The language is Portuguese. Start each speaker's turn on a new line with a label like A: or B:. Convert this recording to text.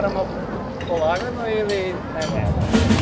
A: moramo polagano ili ne, ne.